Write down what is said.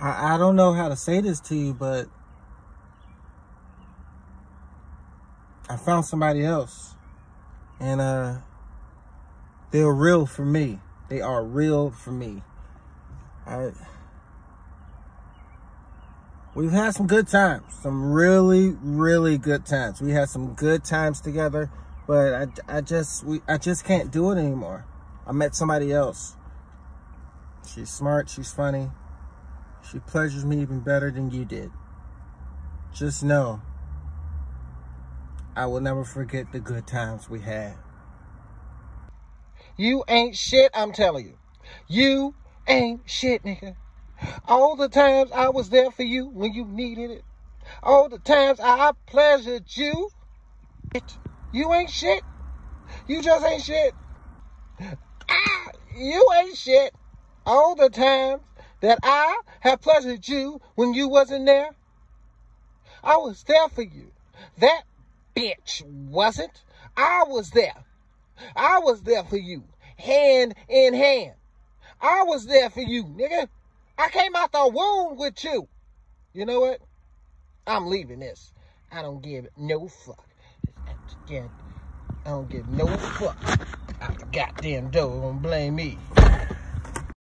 I, I don't know how to say this to you, but I found somebody else. And uh they're real for me. They are real for me. I We've had some good times, some really, really good times. We had some good times together, but I, I just, we, I just can't do it anymore. I met somebody else. She's smart, she's funny. She pleasures me even better than you did. Just know, I will never forget the good times we had. You ain't shit, I'm telling you. You ain't shit, nigga. All the times I was there for you when you needed it. All the times I pleasured you. You ain't shit. You just ain't shit. Ah, you ain't shit. All the times that I have pleasured you when you wasn't there. I was there for you. That bitch wasn't. I was there. I was there for you. Hand in hand. I was there for you, nigga. I came out the womb with you. You know what? I'm leaving this. I don't give no fuck. I don't give no fuck. The goddamn door. Don't blame me.